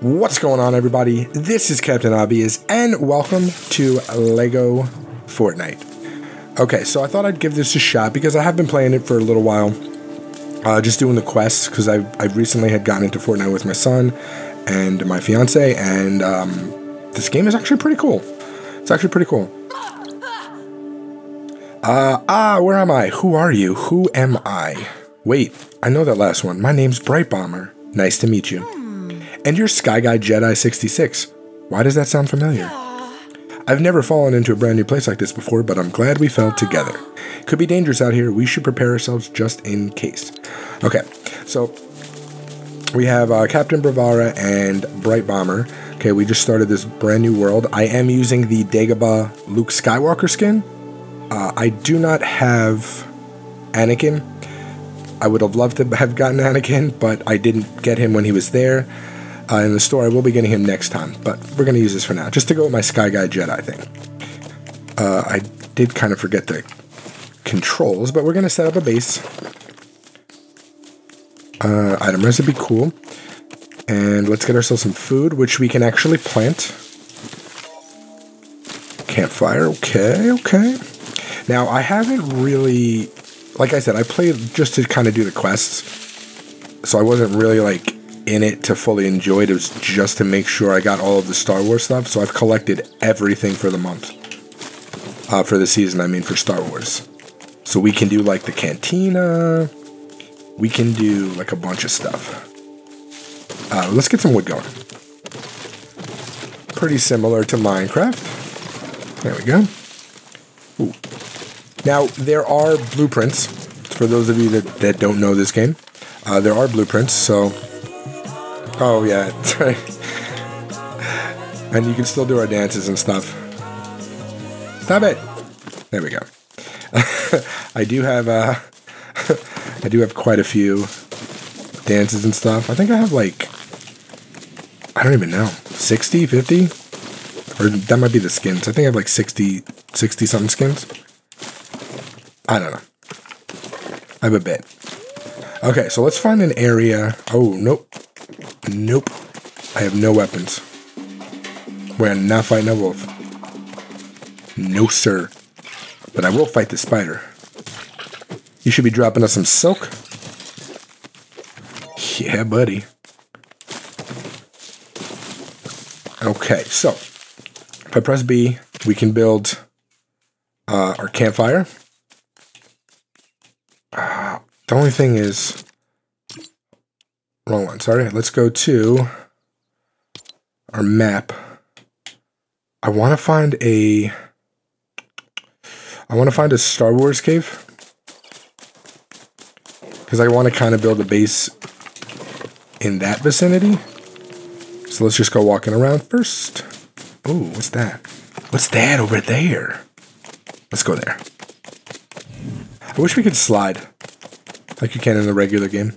What's going on, everybody? This is Captain Obvious, and welcome to LEGO Fortnite. Okay, so I thought I'd give this a shot because I have been playing it for a little while, uh, just doing the quests because I, I recently had gotten into Fortnite with my son and my fiance, and um, this game is actually pretty cool. It's actually pretty cool. Uh, ah, where am I? Who are you? Who am I? Wait, I know that last one. My name's Bright Bomber. Nice to meet you. And you're Sky Guy Jedi 66. Why does that sound familiar? I've never fallen into a brand new place like this before, but I'm glad we fell together. Could be dangerous out here. We should prepare ourselves just in case. Okay, so we have uh, Captain Bravara and Bright Bomber. Okay, we just started this brand new world. I am using the Dagobah Luke Skywalker skin. Uh, I do not have Anakin. I would have loved to have gotten Anakin, but I didn't get him when he was there uh, in the store. I will be getting him next time, but we're going to use this for now, just to go with my Sky Guy Jedi thing. Uh, I did kind of forget the controls, but we're going to set up a base. Uh, item recipe, cool. And let's get ourselves some food, which we can actually plant. Campfire, okay, okay. Now, I haven't really, like I said, I played just to kind of do the quests. So I wasn't really like in it to fully enjoy it. It was just to make sure I got all of the Star Wars stuff. So I've collected everything for the month. Uh, for the season, I mean for Star Wars. So we can do like the cantina. We can do like a bunch of stuff. Uh, let's get some wood going. Pretty similar to Minecraft. There we go. Ooh. Now, there are blueprints. For those of you that, that don't know this game, uh, there are blueprints, so Oh yeah, that's right. and you can still do our dances and stuff. Stop it. There we go. I do have uh, I do have quite a few dances and stuff. I think I have like I don't even know 60, 50, or that might be the skins. I think I have like 60, 60 something skins. I don't know. I have a bit. Okay, so let's find an area. Oh nope. Nope. I have no weapons. We're not fighting a wolf. No, sir. But I will fight the spider. You should be dropping us some silk. Yeah, buddy. Okay, so if I press B, we can build uh, our campfire. Uh, the only thing is, Wrong one, sorry. Let's go to our map. I want to find a... I want to find a Star Wars cave. Because I want to kind of build a base in that vicinity. So let's just go walking around first. Oh, what's that? What's that over there? Let's go there. I wish we could slide like you can in the regular game.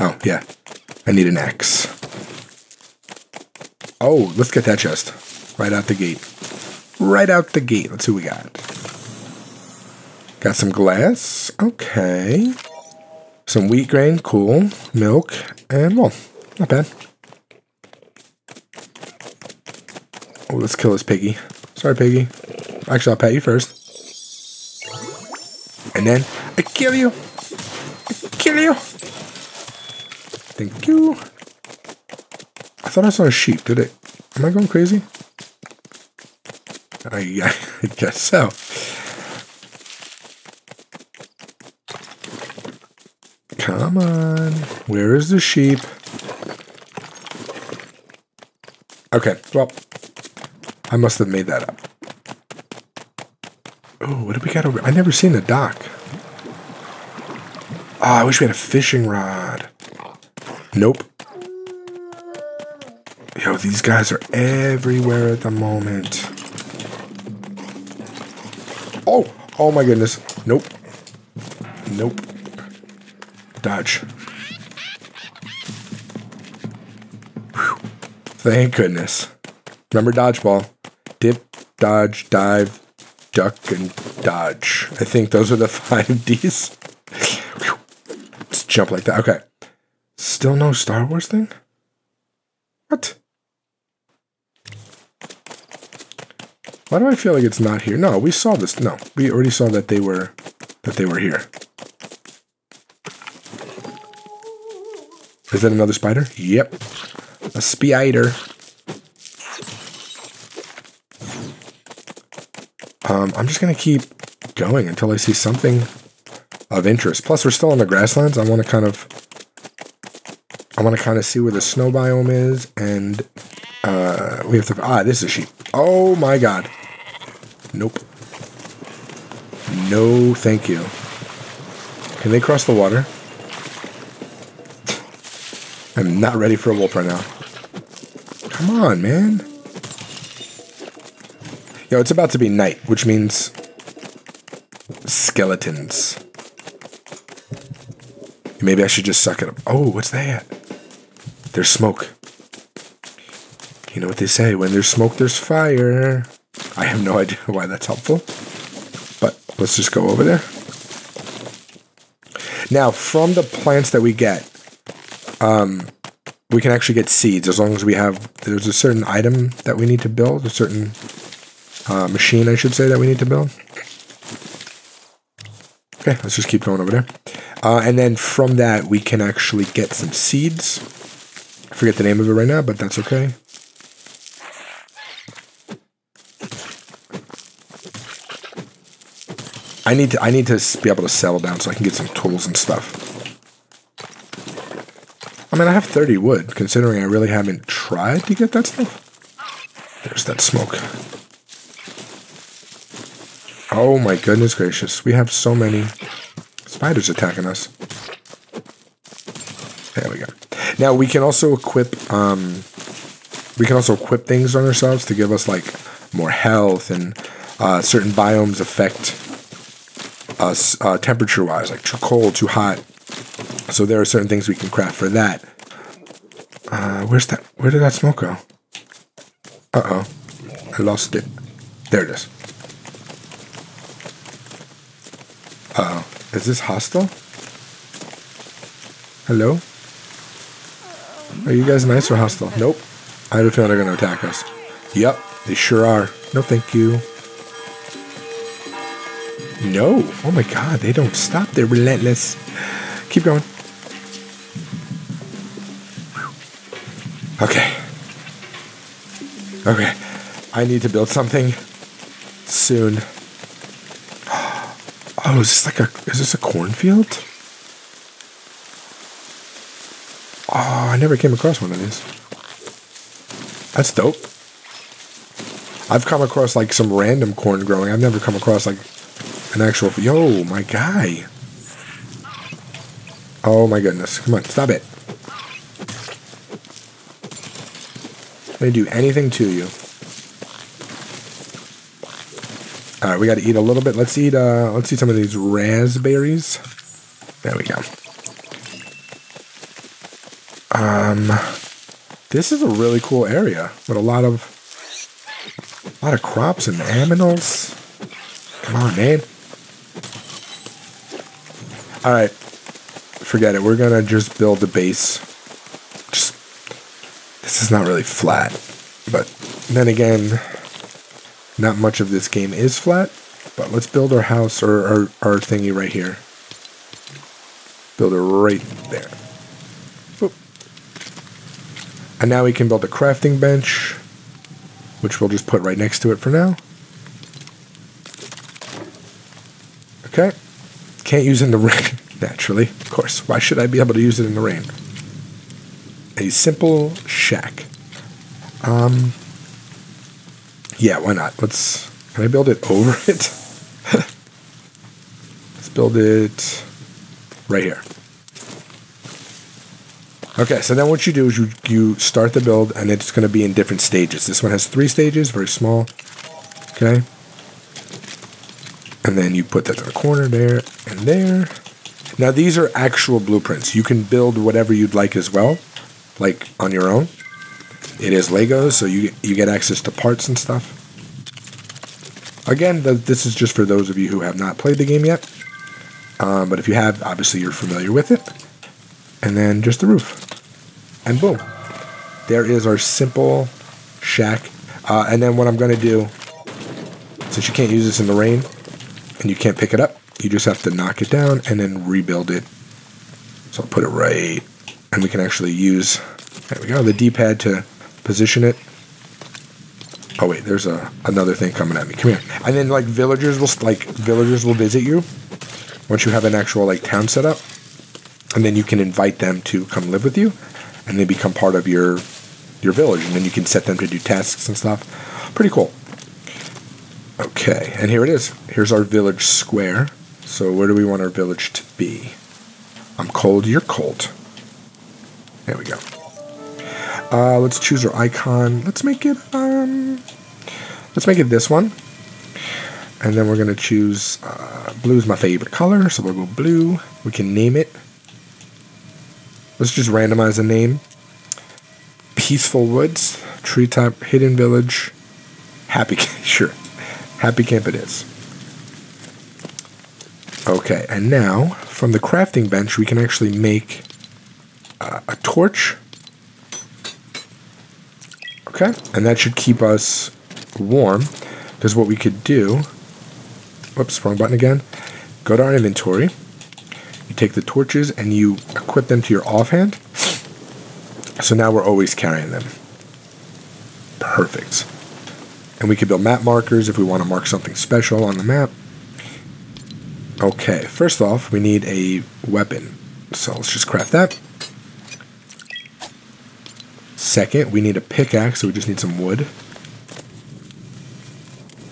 Oh, yeah. I need an axe. Oh, let's get that chest. Right out the gate. Right out the gate. Let's see what we got. Got some glass. Okay. Some wheat grain. Cool. Milk. And, well, not bad. Oh, let's kill this piggy. Sorry, piggy. Actually, I'll pet you first. And then I kill you. I kill you. Thank you. I thought I saw a sheep. Did it? Am I going crazy? I, I guess so. Come on. Where is the sheep? Okay, well, I must have made that up. Oh, what did we got over? I never seen a dock. Oh, I wish we had a fishing rod. Nope. Yo, these guys are everywhere at the moment. Oh, oh my goodness. Nope. Nope. Dodge. Whew. Thank goodness. Remember dodgeball. Dip, dodge, dive, duck, and dodge. I think those are the five D's. Let's jump like that. Okay. Still no Star Wars thing? What? Why do I feel like it's not here? No, we saw this. No, we already saw that they were that they were here. Is that another spider? Yep. A spider. Um, I'm just going to keep going until I see something of interest. Plus, we're still on the grasslands. I want to kind of... I want to kind of see where the snow biome is, and uh, we have to... Ah, this is a sheep. Oh my god. Nope. No, thank you. Can they cross the water? I'm not ready for a wolf right now. Come on, man. Yo, it's about to be night, which means skeletons. Maybe I should just suck it up. Oh, what's that? There's smoke. You know what they say, when there's smoke, there's fire. I have no idea why that's helpful. But let's just go over there. Now, from the plants that we get, um, we can actually get seeds as long as we have, there's a certain item that we need to build, a certain uh, machine, I should say, that we need to build. Okay, let's just keep going over there. Uh, and then from that, we can actually get some seeds. Forget the name of it right now, but that's okay. I need to I need to be able to settle down so I can get some tools and stuff. I mean, I have 30 wood, considering I really haven't tried to get that stuff. There's that smoke. Oh my goodness gracious. We have so many spiders attacking us. There we go. Now we can also equip um we can also equip things on ourselves to give us like more health and uh, certain biomes affect us uh, temperature wise, like too cold, too hot. So there are certain things we can craft for that. Uh, where's that? Where did that smoke go? Uh oh, I lost it. There it is. Uh oh, is this hostile? Hello? Are you guys nice or hostile? Nope. I have a feeling they're going to attack us. Yep, they sure are. No, thank you. No. Oh my god, they don't stop. They're relentless. Keep going. Okay. Okay. I need to build something soon. Oh, is this like a is this a cornfield? Oh, I never came across one of these. That's dope. I've come across like some random corn growing. I've never come across like an actual. Yo, my guy. Oh my goodness. Come on, stop it. Let me do anything to you. All right, we got to eat a little bit. Let's eat. Uh, let's eat some of these raspberries. There we go. Um, this is a really cool area with a lot of, a lot of crops and animals. Come on, man. All right, forget it. We're gonna just build the base. Just this is not really flat, but then again, not much of this game is flat, but let's build our house or our, our thingy right here. Build it right there. And now we can build a crafting bench, which we'll just put right next to it for now. Okay. Can't use in the rain, naturally. Of course. Why should I be able to use it in the rain? A simple shack. Um, yeah, why not? Let's. Can I build it over it? Let's build it right here. Okay, so then what you do is you, you start the build, and it's going to be in different stages. This one has three stages, very small. Okay. And then you put that in the corner there and there. Now, these are actual blueprints. You can build whatever you'd like as well, like on your own. It is Legos, so you you get access to parts and stuff. Again, this is just for those of you who have not played the game yet. Um, but if you have, obviously you're familiar with it. And then just the roof. And boom. there is our simple shack. Uh, and then what I'm going to do, since you can't use this in the rain and you can't pick it up, you just have to knock it down and then rebuild it. So I'll put it right, and we can actually use, there we go, the D-pad to position it. Oh wait, there's a another thing coming at me. Come here. And then like villagers will like villagers will visit you once you have an actual like town set up, and then you can invite them to come live with you, and they become part of your your village, and then you can set them to do tasks and stuff. Pretty cool. Okay, and here it is. Here's our village square. So where do we want our village to be? I'm cold, you're cold. There we go. Uh, let's choose our icon. Let's make it, um, let's make it this one. And then we're to choose, uh, blue is my favorite color, so we'll go blue. We can name it. Let's just randomize the name. Peaceful Woods, Treetop, Hidden Village, Happy, Camp. sure. Happy Camp it is. Okay, and now from the crafting bench, we can actually make uh, a torch. Okay, and that should keep us warm. Because what we could do, whoops, wrong button again. Go to our inventory. Take the torches and you equip them to your offhand. So now we're always carrying them. Perfect. And we can build map markers if we want to mark something special on the map. Okay, first off, we need a weapon. So let's just craft that. Second, we need a pickaxe, so we just need some wood.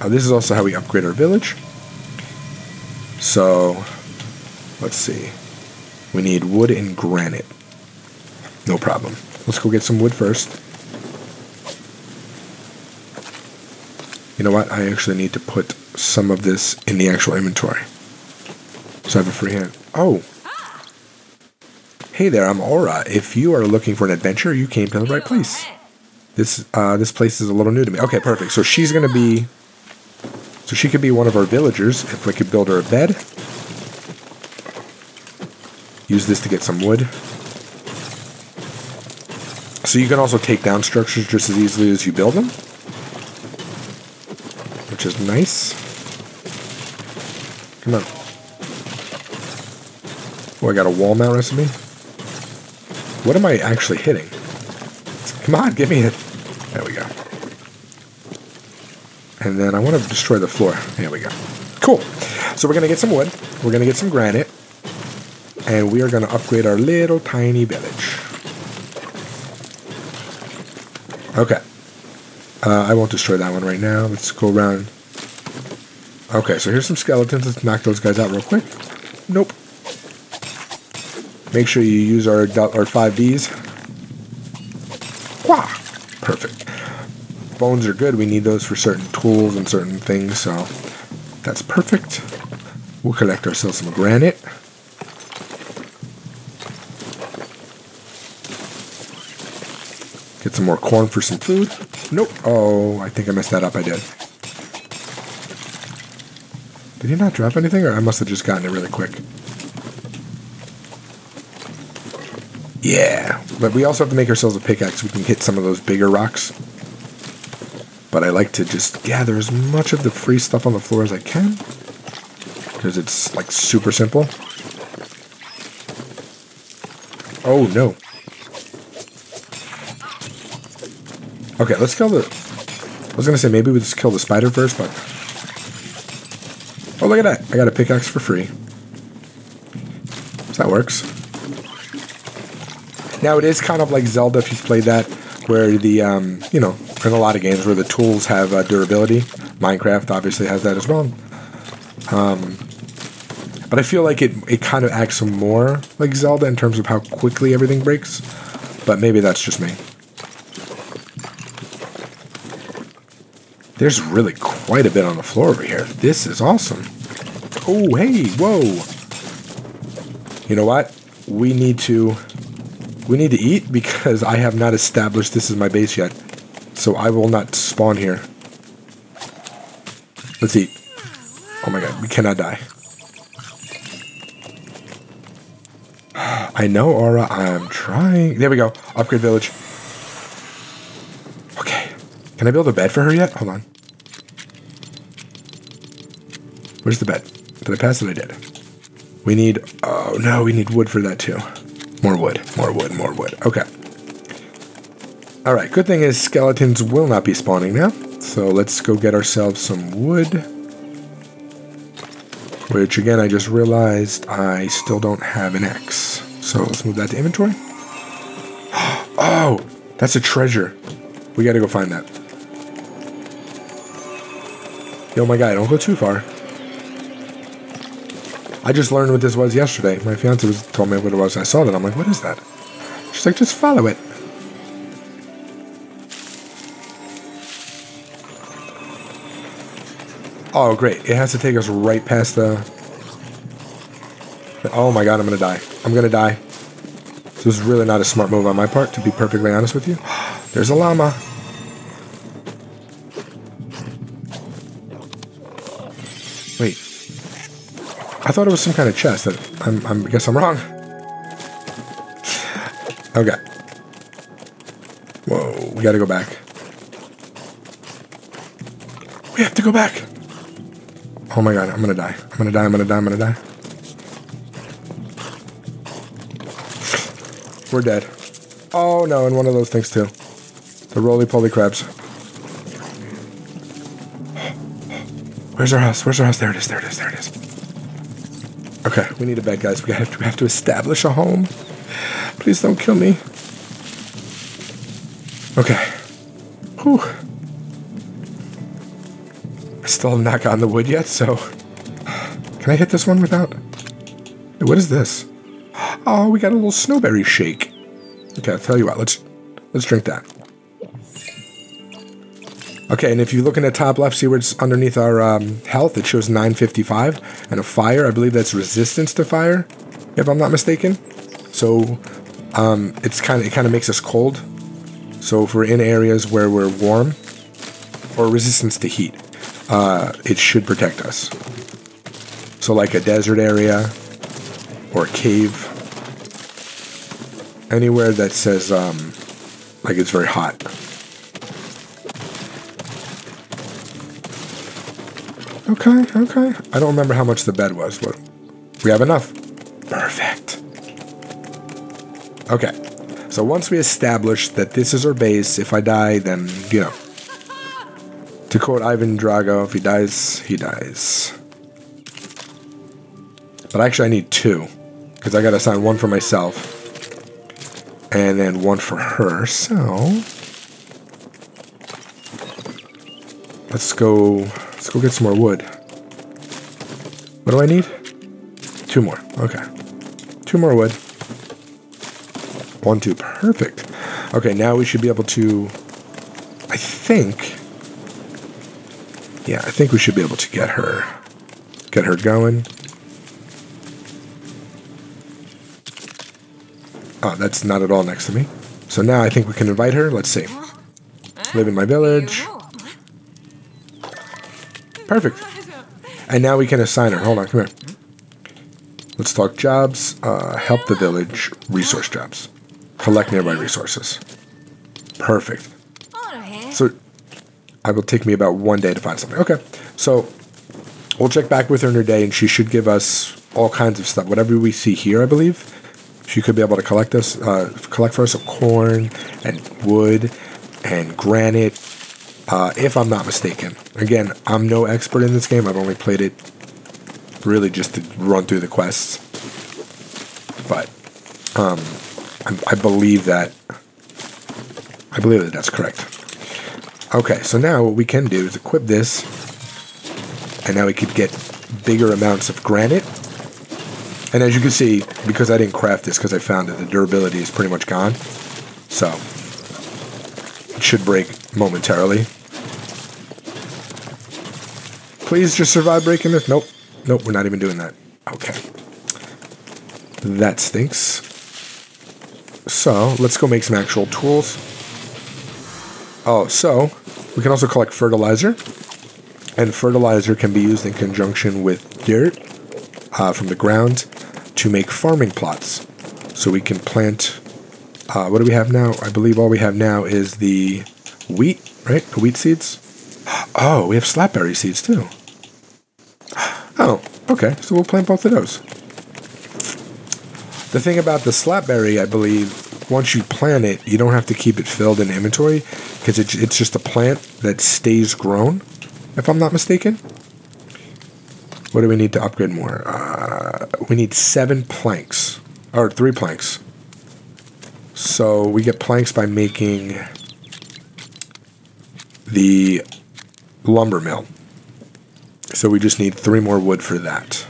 This is also how we upgrade our village. So, let's see. We need wood and granite. No problem. Let's go get some wood first. You know what? I actually need to put some of this in the actual inventory. So I have a free hand. Oh. Hey there, I'm Aura. If you are looking for an adventure, you came to the right place. This uh, this place is a little new to me. Okay, perfect. So she's gonna be. So she could be one of our villagers if we could build her a bed. Use this to get some wood. So you can also take down structures just as easily as you build them. Which is nice. Come on. Oh, I got a wall mount recipe. What am I actually hitting? Come on, give me it. There we go. And then I want to destroy the floor. There we go. Cool. So we're going to get some wood. We're going to get some granite. And we are going to upgrade our little tiny village. Okay. Uh, I won't destroy that one right now. Let's go around. Okay, so here's some skeletons. Let's knock those guys out real quick. Nope. Make sure you use our, our 5Ds. Wah! Perfect. Bones are good. We need those for certain tools and certain things, so that's perfect. We'll collect ourselves some granite. Get some more corn for some food. Nope. Oh, I think I messed that up. I did. Did he not drop anything, or I must have just gotten it really quick? Yeah, but we also have to make ourselves a pickaxe. We can hit some of those bigger rocks. But I like to just gather as much of the free stuff on the floor as I can. Because it's like super simple. Oh no. Okay, let's kill the... I was going to say maybe we just kill the spider first, but... Oh, look at that. I got a pickaxe for free. So that works. Now it is kind of like Zelda if you've played that, where the um, you know, in a lot of games where the tools have uh, durability. Minecraft obviously has that as well. Um, but I feel like it it kind of acts more like Zelda in terms of how quickly everything breaks. But maybe that's just me. There's really quite a bit on the floor over here. This is awesome. Oh, hey, whoa. You know what? We need to we need to eat because I have not established this is my base yet. So I will not spawn here. Let's eat. Oh my god, we cannot die. I know, Aura. I'm trying. There we go. Upgrade village. Can I build a bed for her yet? Hold on. Where's the bed? Did I pass it? I did. We need, oh no, we need wood for that too. More wood, more wood, more wood. Okay. All right, good thing is skeletons will not be spawning now. So let's go get ourselves some wood. Which again, I just realized I still don't have an axe. So let's move that to inventory. Oh, that's a treasure. We gotta go find that. Yo, my guy, don't go too far. I just learned what this was yesterday. My fiance was told me what it was, I saw that. I'm like, what is that? She's like, just follow it. Oh, great. It has to take us right past the... Oh my god, I'm gonna die. I'm gonna die. This is really not a smart move on my part, to be perfectly honest with you. There's a llama. Wait. I thought it was some kind of chest. That I'm, I'm, I guess I'm wrong. Okay. Whoa, we gotta go back. We have to go back. Oh my god, I'm gonna die. I'm gonna die, I'm gonna die, I'm gonna die. We're dead. Oh no, and one of those things too. The roly-poly crabs. Where's our house? Where's our house? There it is, there it is, there it is. Okay, we need a bed, guys. We have to, we have to establish a home. Please don't kill me. Okay. Whew. I still have not gotten the wood yet, so... Can I hit this one without... What is this? Oh, we got a little snowberry shake. Okay, I'll tell you what, let's let's drink that. Okay, and if you look in the top left, see where it's underneath our um, health, it shows 955. And a fire, I believe that's resistance to fire, if I'm not mistaken. So um, it's kind of it kind of makes us cold. So if we're in areas where we're warm, or resistance to heat, uh, it should protect us. So like a desert area, or a cave, anywhere that says um, like it's very hot. Okay, okay. I don't remember how much the bed was, but we have enough. Perfect. Okay. So once we establish that this is our base, if I die, then, you know. To quote Ivan Drago, if he dies, he dies. But actually I need two. Because I gotta assign one for myself. And then one for her, so... Let's go Let's go get some more wood. What do I need? Two more. Okay. Two more wood. One, two. Perfect. Okay, now we should be able to... I think... Yeah, I think we should be able to get her... Get her going. Oh, that's not at all next to me. So now I think we can invite her. Let's see. Live in my village. Perfect. And now we can assign her. Hold on, come here. Let's talk jobs. Uh, help the village. Resource jobs. Collect nearby resources. Perfect. So, I will take me about one day to find something. Okay. So, we'll check back with her in her day, and she should give us all kinds of stuff. Whatever we see here, I believe, she could be able to collect us, uh, collect for us some corn and wood and granite uh, if I'm not mistaken. Again, I'm no expert in this game. I've only played it really just to run through the quests. But um, I, I believe that I believe that that's correct. Okay, so now what we can do is equip this, and now we could get bigger amounts of granite. And as you can see, because I didn't craft this, because I found that the durability is pretty much gone, so it should break momentarily. Please just survive breaking this. Nope. Nope, we're not even doing that. Okay. That stinks. So, let's go make some actual tools. Oh, so, we can also collect fertilizer. And fertilizer can be used in conjunction with dirt uh, from the ground to make farming plots. So we can plant... Uh, what do we have now? I believe all we have now is the wheat, right? The wheat seeds. Oh, we have slapberry seeds too. Oh, okay. So we'll plant both of those. The thing about the slapberry, I believe, once you plant it, you don't have to keep it filled in inventory because it's, it's just a plant that stays grown, if I'm not mistaken. What do we need to upgrade more? Uh, we need seven planks, or three planks. So we get planks by making the lumber mill. So we just need three more wood for that.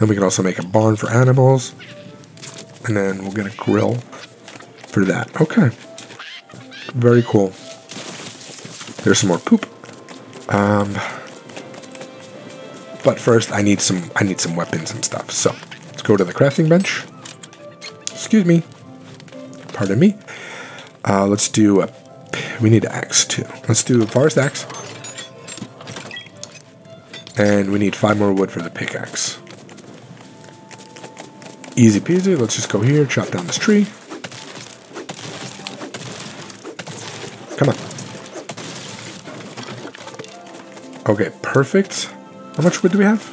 And we can also make a barn for animals. And then we'll get a grill for that. Okay. Very cool. There's some more poop. Um, but first I need some I need some weapons and stuff. So let's go to the crafting bench. Excuse me. Pardon me. Uh, let's do a we need an axe too. Let's do a forest axe. And we need five more wood for the pickaxe. Easy peasy. Let's just go here, chop down this tree. Come on. Okay, perfect. How much wood do we have?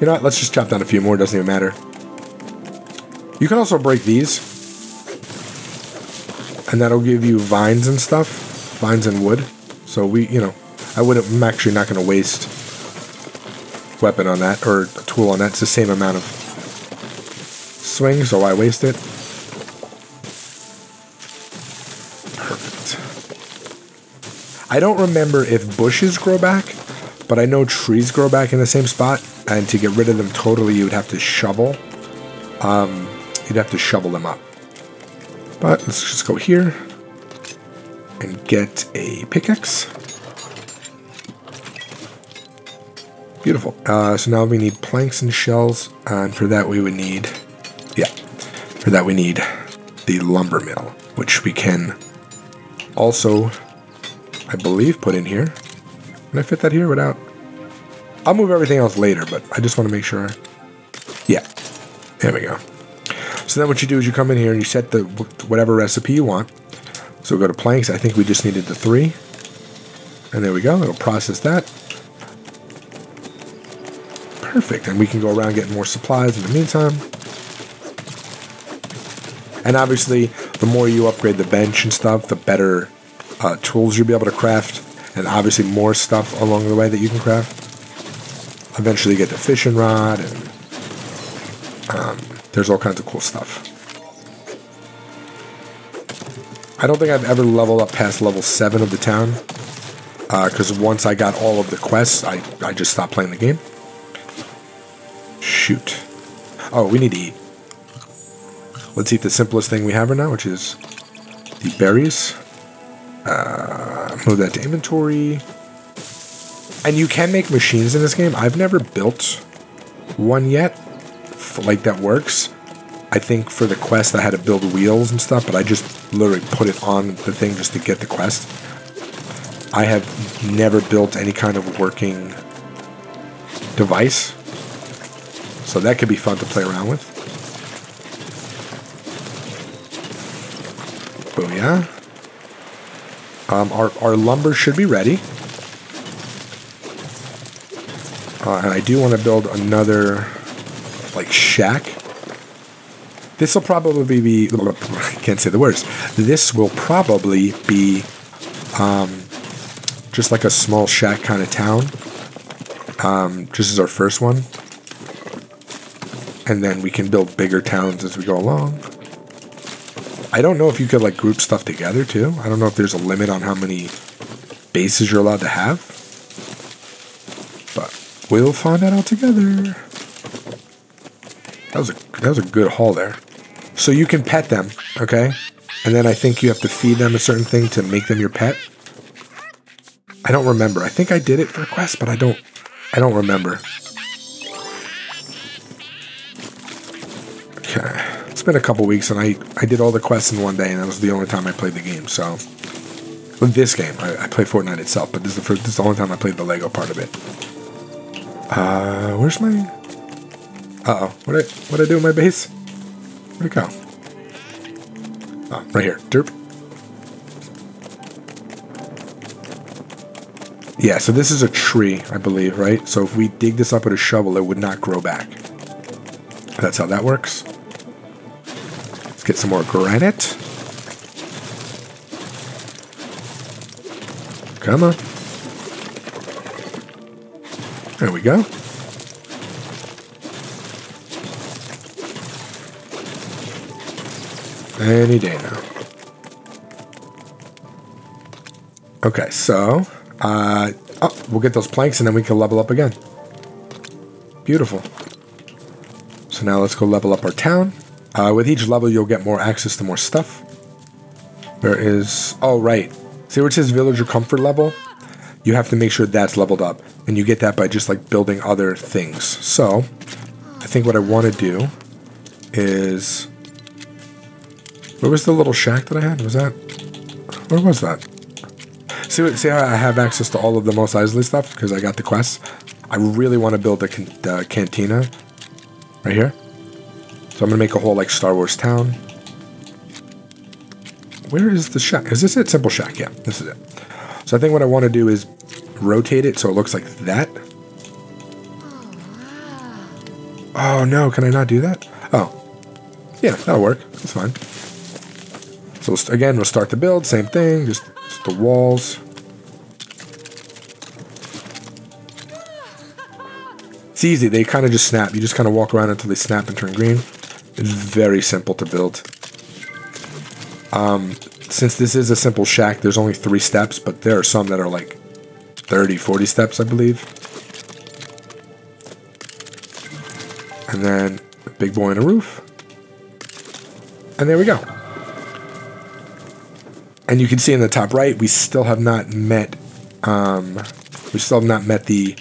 You know what? Let's just chop down a few more. Doesn't even matter. You can also break these. And that'll give you vines and stuff. Vines and wood. So we, you know, I wouldn't, I'm actually not going to waste weapon on that, or a tool on that. It's the same amount of swing, so why waste it? Perfect. I don't remember if bushes grow back, but I know trees grow back in the same spot, and to get rid of them totally, you would have to shovel. Um, you'd have to shovel them up. But let's just go here and get a pickaxe. Beautiful. Uh, so now we need planks and shells, and for that we would need, yeah, for that we need the lumber mill, which we can also, I believe, put in here. Can I fit that here without? I'll move everything else later, but I just want to make sure. Yeah, there we go. So then what you do is you come in here and you set the whatever recipe you want. So go to planks. I think we just needed the three. And there we go. It'll process that. Perfect. And we can go around getting more supplies in the meantime. And obviously, the more you upgrade the bench and stuff, the better uh, tools you'll be able to craft. And obviously, more stuff along the way that you can craft. Eventually, get the fishing rod, and um, there's all kinds of cool stuff. I don't think I've ever leveled up past level 7 of the town. Because uh, once I got all of the quests, I, I just stopped playing the game. Shoot. Oh, we need to eat. Let's eat the simplest thing we have right now, which is the berries. Uh, move that to inventory. And you can make machines in this game. I've never built one yet, like that works. I think for the quest I had to build wheels and stuff, but I just literally put it on the thing just to get the quest. I have never built any kind of working device. So that could be fun to play around with. Booyah. Um, our, our lumber should be ready. Uh, and I do want to build another, like, shack. This will probably be, I can't say the words. This will probably be um, just like a small shack kind of town. Um, just as our first one and then we can build bigger towns as we go along. I don't know if you could like group stuff together too. I don't know if there's a limit on how many bases you're allowed to have. But we'll find that out together. That was a that was a good haul there. So you can pet them, okay? And then I think you have to feed them a certain thing to make them your pet. I don't remember. I think I did it for a quest, but I don't I don't remember. Been a couple weeks, and I, I did all the quests in one day, and that was the only time I played the game. So, this game, I, I play Fortnite itself, but this is the first. This is the only time I played the Lego part of it. Uh, where's my? Uh oh, what I what I do in my base? Where'd it go? Oh, right here. Derp. Yeah, so this is a tree, I believe, right? So if we dig this up with a shovel, it would not grow back. That's how that works. Get some more granite. Come on. There we go. Any day now. Okay, so uh, oh, we'll get those planks and then we can level up again. Beautiful. So now let's go level up our town. Uh, with each level, you'll get more access to more stuff. There is... Oh, right. See where it says villager comfort level? You have to make sure that's leveled up. And you get that by just, like, building other things. So, I think what I want to do is... Where was the little shack that I had? Was that... Where was that? See, see how I have access to all of the Mos Eisley stuff? Because I got the quests. I really want to build a can uh, cantina right here. So I'm to make a whole, like, Star Wars town. Where is the shack? Is this it? Simple shack. Yeah, this is it. So I think what I want to do is rotate it so it looks like that. Oh, no. Can I not do that? Oh. Yeah, that'll work. That's fine. So again, we'll start the build. Same thing. Just, just the walls. It's easy. They kind of just snap. You just kind of walk around until they snap and turn green. Very simple to build. Um, since this is a simple shack, there's only three steps, but there are some that are like 30, 40 steps, I believe. And then a big boy on a roof. And there we go. And you can see in the top right, we still have not met, um, we still have not met the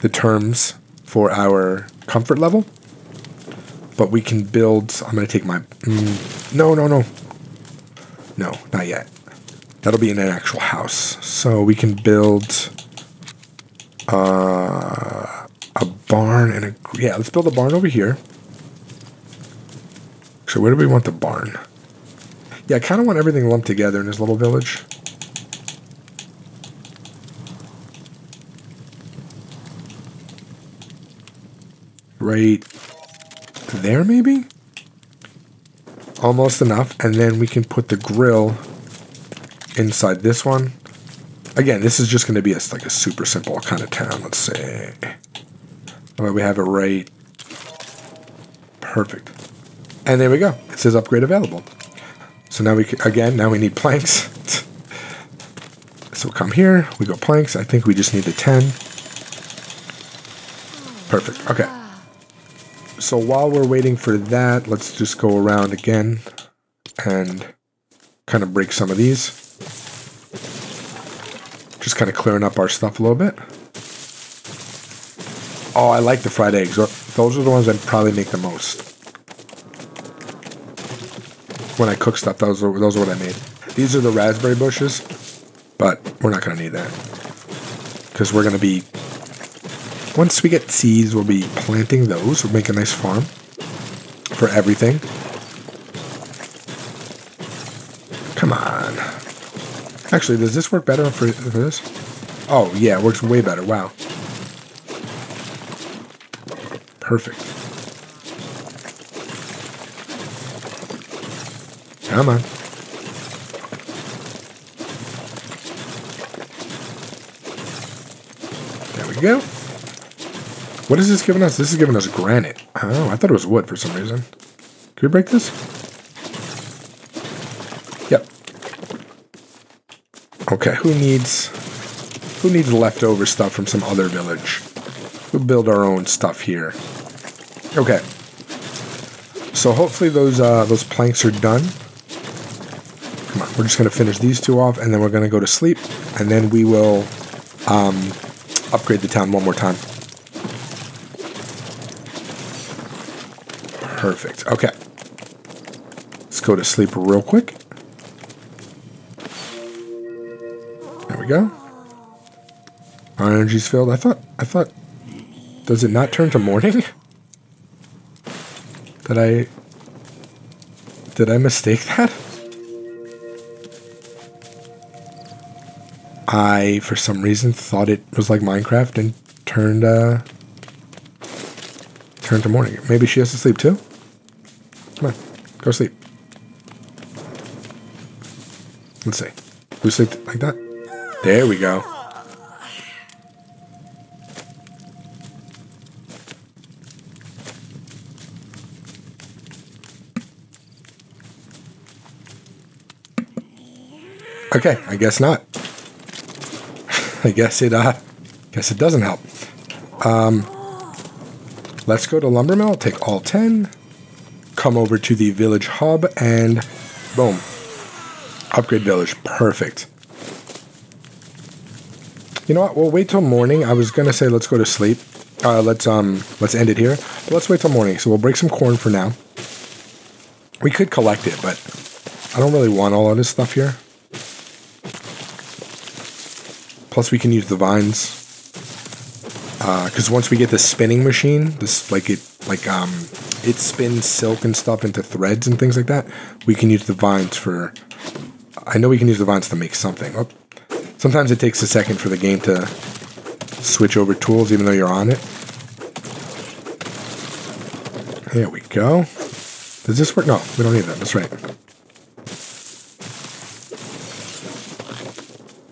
the terms for our comfort level. But we can build, I'm going to take my, mm, no, no, no. No, not yet. That'll be in an actual house. So we can build uh, a barn and a, yeah, let's build a barn over here. So where do we want the barn? Yeah, I kind of want everything lumped together in this little village. right there, maybe? Almost enough. And then we can put the grill inside this one. Again, this is just going to be a, like a super simple kind of town, let's say. But we have it right. Perfect. And there we go. It says upgrade available. So now we can, again, now we need planks. so come here, we go planks. I think we just need the 10. Perfect. Okay so while we're waiting for that, let's just go around again and kind of break some of these. Just kind of clearing up our stuff a little bit. Oh, I like the fried eggs. Those are the ones that probably make the most. When I cook stuff, those are, those are what I made. These are the raspberry bushes, but we're not going to need that. Because we're going to be once we get seeds, we'll be planting those. We'll make a nice farm for everything. Come on. Actually, does this work better for, for this? Oh, yeah, it works way better. Wow. Perfect. Come on. There we go. What is this giving us? This is giving us granite. Oh, I thought it was wood for some reason. Can we break this? Yep. Okay, who needs who needs leftover stuff from some other village? We'll build our own stuff here. Okay. So hopefully those uh, those planks are done. Come on, we're just gonna finish these two off, and then we're gonna go to sleep, and then we will um, upgrade the town one more time. Perfect. Okay. Let's go to sleep real quick. There we go. Our energy's filled. I thought, I thought, does it not turn to morning? Did I, did I mistake that? I, for some reason, thought it was like Minecraft and turned, uh, turned to morning. Maybe she has to sleep too? Come on, go sleep. Let's see. Who sleep like that? There we go. Okay, I guess not. I guess it uh guess it doesn't help. Um let's go to lumber mill, take all 10, come over to the village hub and boom. Upgrade village. Perfect. You know what? We'll wait till morning. I was gonna say let's go to sleep. Uh, let's um let's end it here. But let's wait till morning. So we'll break some corn for now. We could collect it, but I don't really want all of this stuff here. Plus, we can use the vines. Uh, because once we get the spinning machine, this like it like um it spins silk and stuff into threads and things like that. We can use the vines for. I know we can use the vines to make something. Oh, sometimes it takes a second for the game to switch over tools, even though you're on it. There we go. Does this work? No, we don't need that. That's right.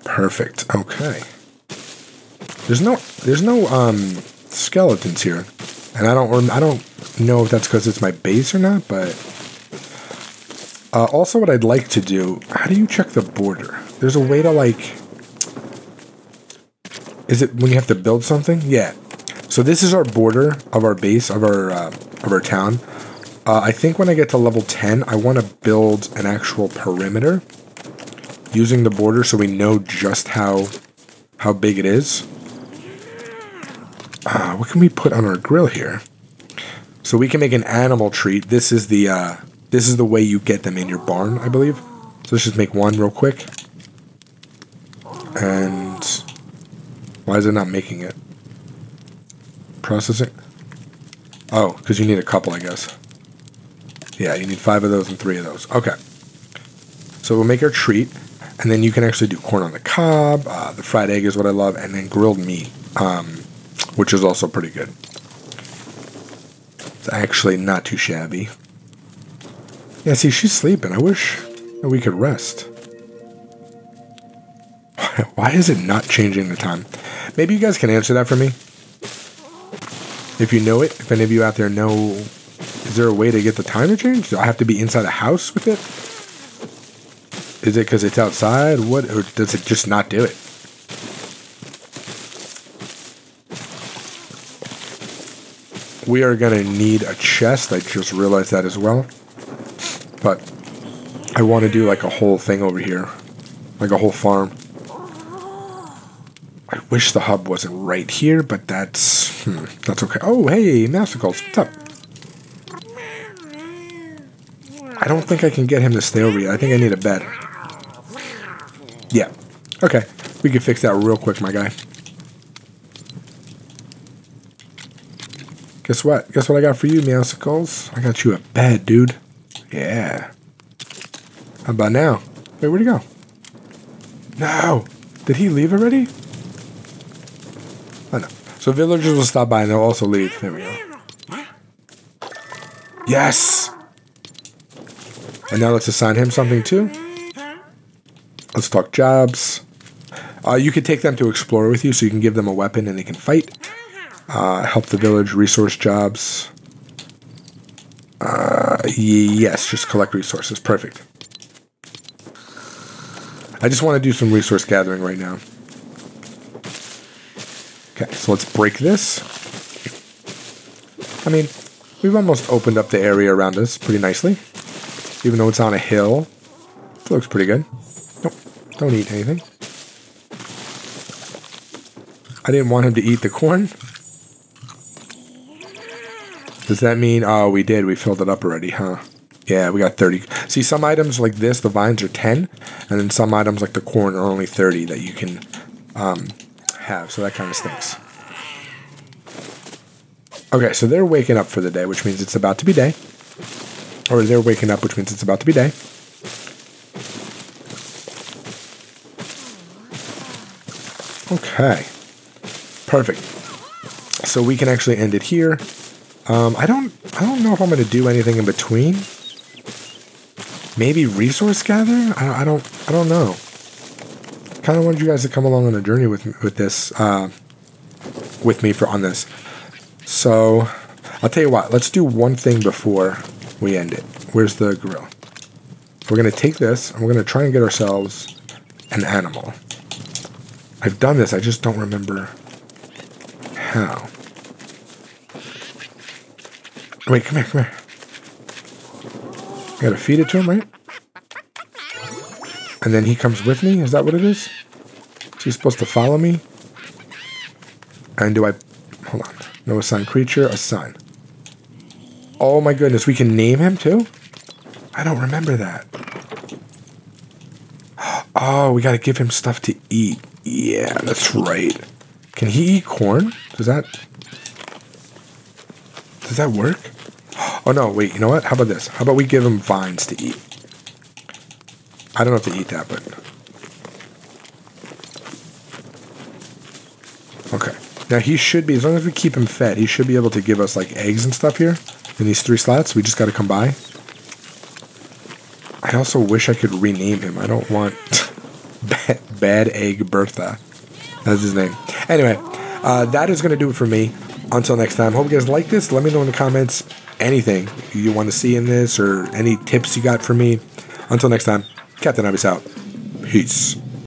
Perfect. Okay. There's no there's no um skeletons here. And I don't I don't know if that's because it's my base or not, but uh, also what I'd like to do, how do you check the border? There's a way to like Is it when you have to build something? Yeah. So this is our border of our base of our uh, of our town. Uh, I think when I get to level 10, I want to build an actual perimeter using the border so we know just how how big it is. Uh, what can we put on our grill here? So we can make an animal treat. This is the uh, this is the way you get them in your barn, I believe. So let's just make one real quick. And why is it not making it? Processing. Oh, because you need a couple, I guess. Yeah, you need five of those and three of those. Okay. So we'll make our treat. And then you can actually do corn on the cob. Uh, the fried egg is what I love, and then grilled meat, um, which is also pretty good. Actually not too shabby. Yeah, see, she's sleeping. I wish that we could rest. Why is it not changing the time? Maybe you guys can answer that for me. If you know it, if any of you out there know, is there a way to get the time to change? Do I have to be inside a house with it? Is it because it's outside? What, or does it just not do it? We are going to need a chest. I just realized that as well. But I want to do like a whole thing over here. Like a whole farm. I wish the hub wasn't right here, but that's hmm, that's okay. Oh, hey, Meowscles, what's up? I don't think I can get him to stay over here. I think I need a bed. Yeah. Okay. We can fix that real quick, my guy. Guess what? Guess what I got for you, Meowscles? I got you a bed, dude. Yeah. How about now? Wait, where'd he go? No! Did he leave already? Oh, no. So villagers will stop by and they'll also leave. There we go. Yes! And now let's assign him something too. Let's talk jobs. Uh, you can take them to explore with you, so you can give them a weapon and they can fight. Uh, help the village, resource jobs. Uh, yes, just collect resources. Perfect. I just want to do some resource gathering right now. Okay, so let's break this. I mean, we've almost opened up the area around us pretty nicely. Even though it's on a hill, it looks pretty good. Nope, Don't eat anything. I didn't want him to eat the corn. Does that mean, oh, we did, we filled it up already, huh? Yeah, we got 30. See, some items like this, the vines are 10, and then some items like the corn are only 30 that you can um, have, so that kind of stinks. Okay, so they're waking up for the day, which means it's about to be day. Or they're waking up, which means it's about to be day. Okay. Perfect. So we can actually end it here. Um, I don't I don't know if I'm going to do anything in between. Maybe resource gather? I, I don't I don't know. Kind of wanted you guys to come along on a journey with with this uh, with me for on this. So I'll tell you what. Let's do one thing before we end it. Where's the grill? We're going to take this and we're going to try and get ourselves an animal. I've done this, I just don't remember how. Wait, come here, come here. Gotta feed it to him, right? And then he comes with me? Is that what it is? Is he supposed to follow me? And do I... Hold on. No assigned creature, assign. Oh my goodness, we can name him too? I don't remember that. Oh, we gotta give him stuff to eat. Yeah, that's right. Can he eat corn? Does that... Does that work? Oh no, wait, you know what? How about this? How about we give him vines to eat? I don't have to eat that, but... Okay. Now he should be, as long as we keep him fed, he should be able to give us like eggs and stuff here in these three slots. We just got to come by. I also wish I could rename him. I don't want bad, bad Egg Bertha. That's his name. Anyway, uh, that is going to do it for me. Until next time, hope you guys like this. Let me know in the comments anything you want to see in this or any tips you got for me. Until next time, Captain Ibis out. Peace.